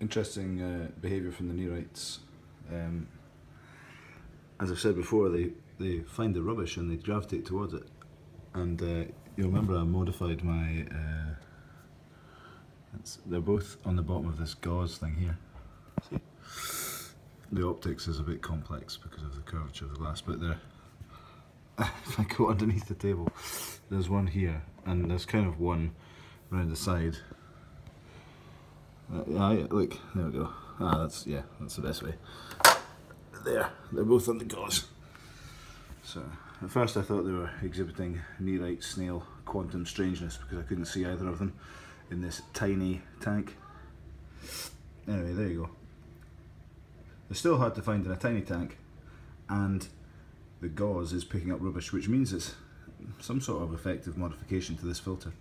interesting uh, behaviour from the Nerites. Um, as I've said before, they, they find the rubbish and they gravitate towards it. And uh, you'll remember I modified my. Uh, they're both on the bottom of this gauze thing here. See? The optics is a bit complex because of the curvature of the glass, but there. if I go underneath the table, there's one here, and there's kind of one around the side. Uh, yeah, look, there we go. Ah, that's yeah, that's the best way. There, they're both on the gauze. So at first I thought they were exhibiting Nerite snail quantum strangeness because I couldn't see either of them in this tiny tank. Anyway, there you go. They're still hard to find in a tiny tank, and the gauze is picking up rubbish, which means it's some sort of effective modification to this filter.